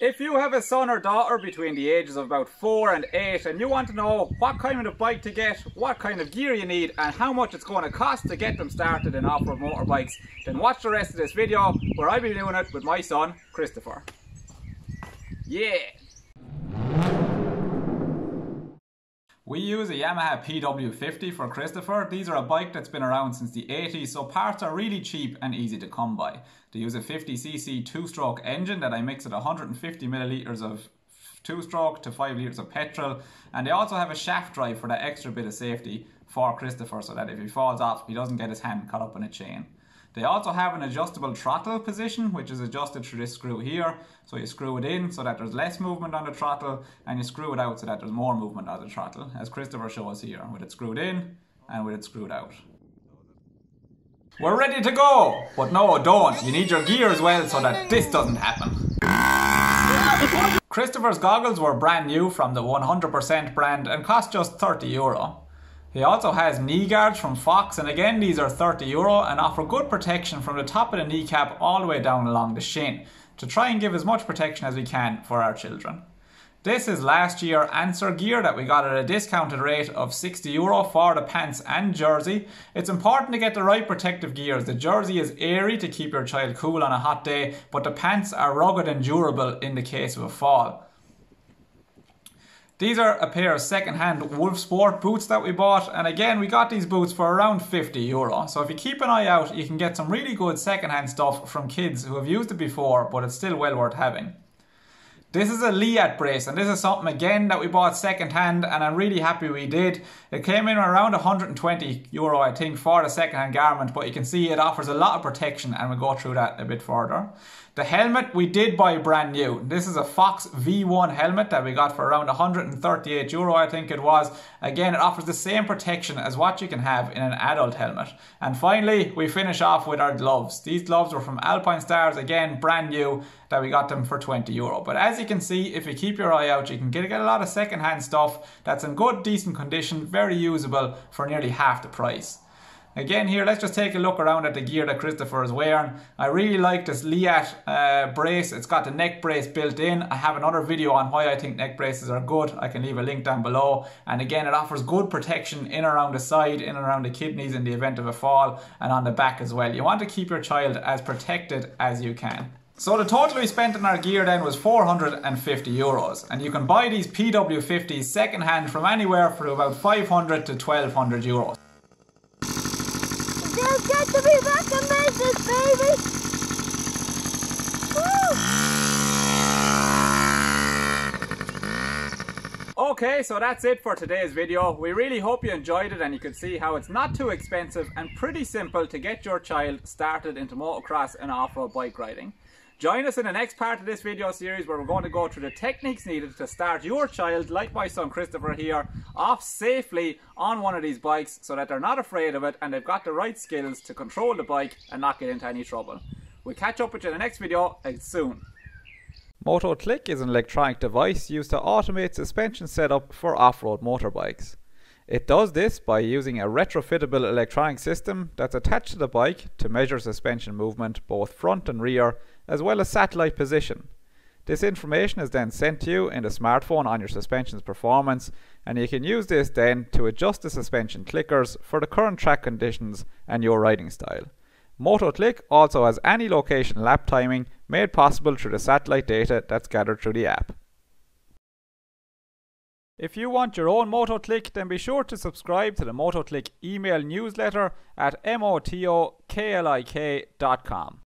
If you have a son or daughter between the ages of about 4 and 8 and you want to know what kind of bike to get, what kind of gear you need and how much it's going to cost to get them started in off-road motorbikes, then watch the rest of this video where I'll be doing it with my son, Christopher. Yeah! We use a Yamaha PW50 for Christopher. These are a bike that's been around since the 80s, so parts are really cheap and easy to come by. They use a 50cc two-stroke engine that I mix at 150 millilitres of two-stroke to 5 litres of petrol, and they also have a shaft drive for that extra bit of safety for Christopher so that if he falls off, he doesn't get his hand caught up in a chain. They also have an adjustable throttle position, which is adjusted through this screw here. So you screw it in so that there's less movement on the throttle, and you screw it out so that there's more movement on the throttle, as Christopher shows here, with it screwed in and with it screwed out. We're ready to go! But no, don't. You need your gear as well so that this doesn't happen. Christopher's goggles were brand new from the 100% brand and cost just 30 euro. He also has knee guards from Fox and again these are 30 euro and offer good protection from the top of the kneecap all the way down along the shin to try and give as much protection as we can for our children. This is last year answer gear that we got at a discounted rate of 60 euro for the pants and jersey. It's important to get the right protective gears. The jersey is airy to keep your child cool on a hot day, but the pants are rugged and durable in the case of a fall. These are a pair of second-hand Wulfsport boots that we bought and again we got these boots for around 50 euro. So if you keep an eye out you can get some really good second-hand stuff from kids who have used it before but it's still well worth having. This is a Leatt brace and this is something again that we bought second hand and I'm really happy we did. It came in around 120 euro I think for the second hand garment but you can see it offers a lot of protection and we'll go through that a bit further. The helmet we did buy brand new. This is a Fox V1 helmet that we got for around 138 euro I think it was. Again it offers the same protection as what you can have in an adult helmet. And finally we finish off with our gloves. These gloves were from Alpinestars, again brand new that we got them for 20 euro. But as you can see, if you keep your eye out, you can get, get a lot of second-hand stuff that's in good, decent condition, very usable for nearly half the price. Again here, let's just take a look around at the gear that Christopher is wearing. I really like this Leatt uh, brace. It's got the neck brace built in. I have another video on why I think neck braces are good. I can leave a link down below. And again, it offers good protection in around the side, in around the kidneys in the event of a fall, and on the back as well. You want to keep your child as protected as you can. So the total we spent on our gear then was 450 euros and you can buy these PW50s secondhand from anywhere for about 500 to 1200 euros. To be baby! Okay, so that's it for today's video. We really hope you enjoyed it and you could see how it's not too expensive and pretty simple to get your child started into motocross and off-road bike riding. Join us in the next part of this video series where we're going to go through the techniques needed to start your child, like my son Christopher here, off safely on one of these bikes so that they're not afraid of it and they've got the right skills to control the bike and not get into any trouble. We'll catch up with you in the next video eh, soon. Motoklik is an electronic device used to automate suspension setup for off-road motorbikes. It does this by using a retrofittable electronic system that's attached to the bike to measure suspension movement both front and rear as well as satellite position. This information is then sent to you in the smartphone on your suspension's performance and you can use this then to adjust the suspension clickers for the current track conditions and your riding style. Motoklik also has any location lap timing made possible through the satellite data that's gathered through the app. If you want your own Motoklik, then be sure to subscribe to the Motoklik email newsletter at motoklik.com.